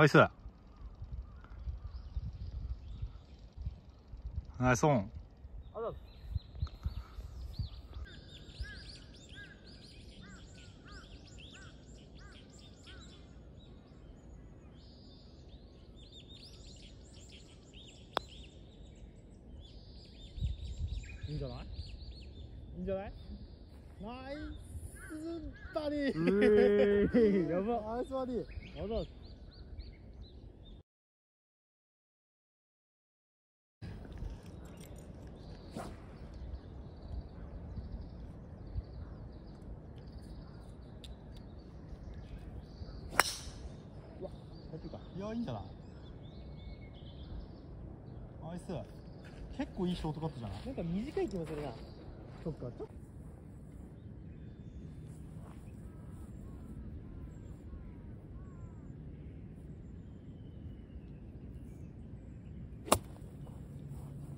ナイスナイスオンあざいいんじゃないいいんじゃないナイスバディやばナイスバディあざってるかいいいんじゃない？ナイス結構いいショートカットじゃない？なんか短い気もするな。そっかちょっと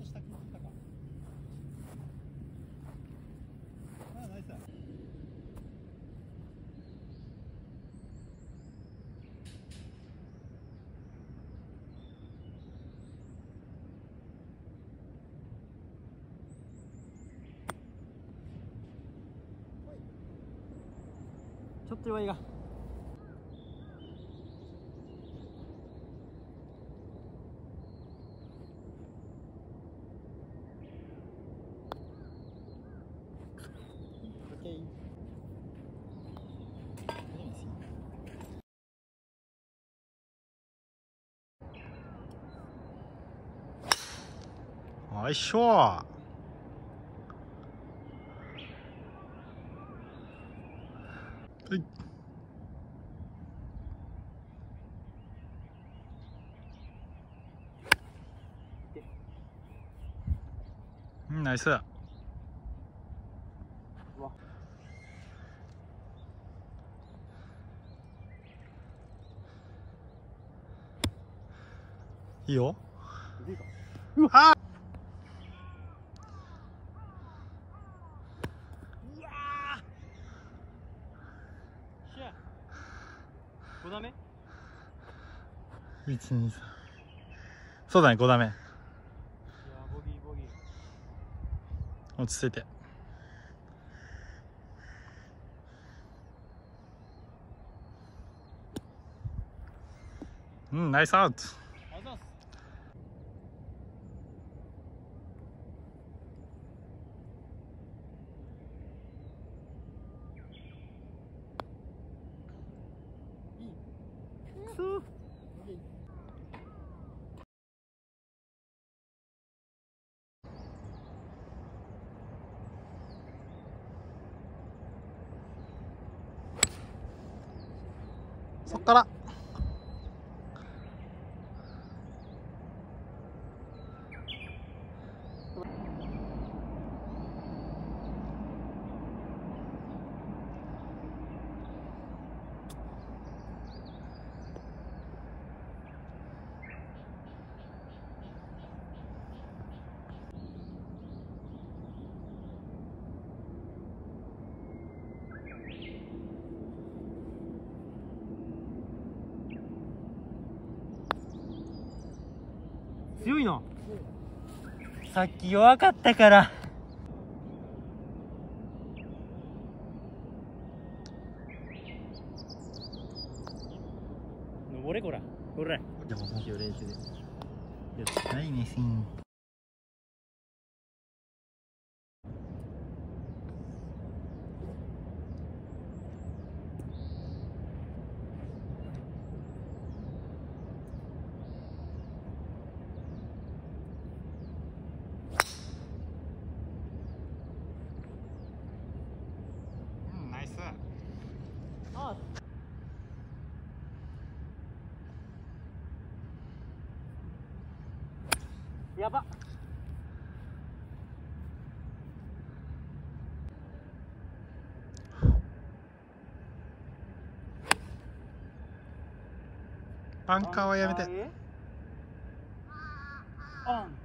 下切ったかあナイスちょっといがオッケーよいしょ。うんナイス。うわ。いいよ。いいか。あいやー。しゃ5打目？いや1 2 3そうだね5打目落ち着いて。うんナイスアウト。そっから。強いなさっき弱かったから。登れこら。こらでも練習で。ないねシーンあやば。バンカーはやめて。オン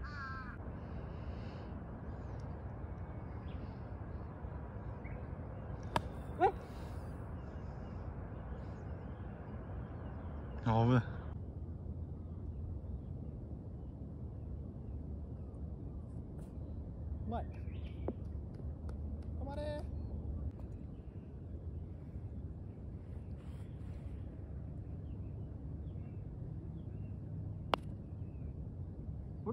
うまい。止まれ。こ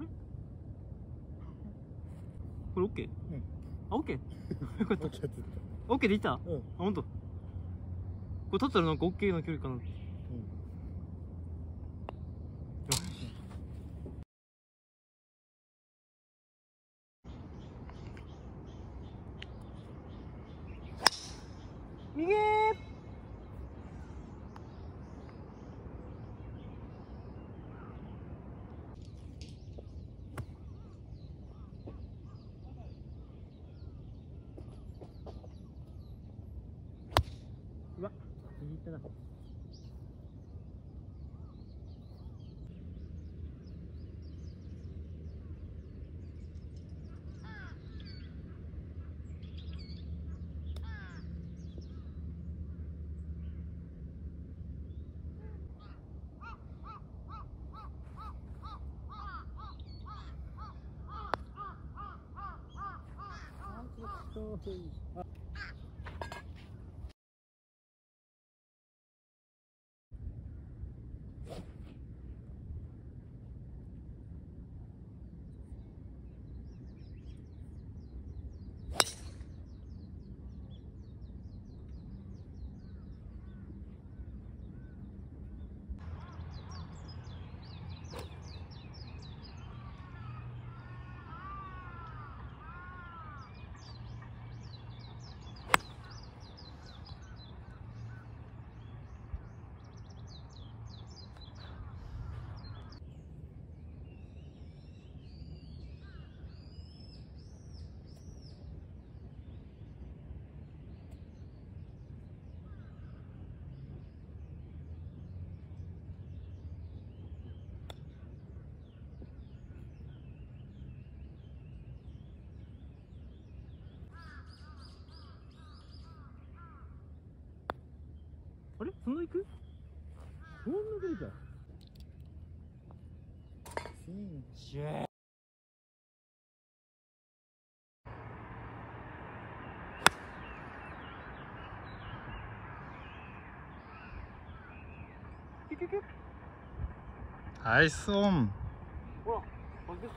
れオッケー？うん。あオッケー？よかった。オッケーって言っオッケーでいった？うん。本当これ立ったらなんかオッケーの距離かな Miguel. ああれ？そんな行く？こんな出るかシーンシェーキュキュキュナイスオンほらバック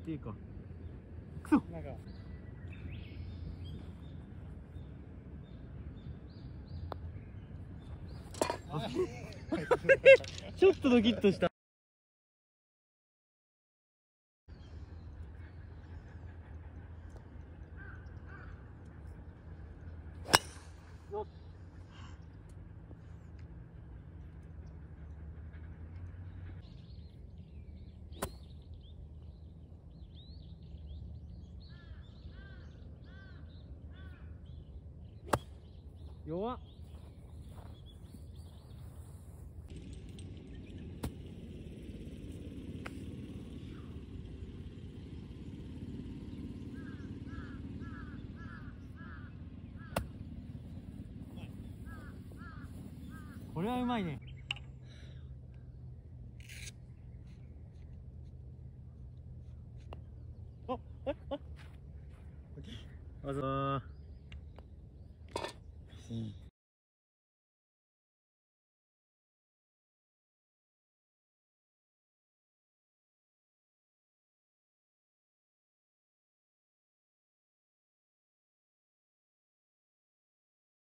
っていいか。なんか。ちょっとドキッとしたよし弱っ。これはうまいね。ああああざー。Mm.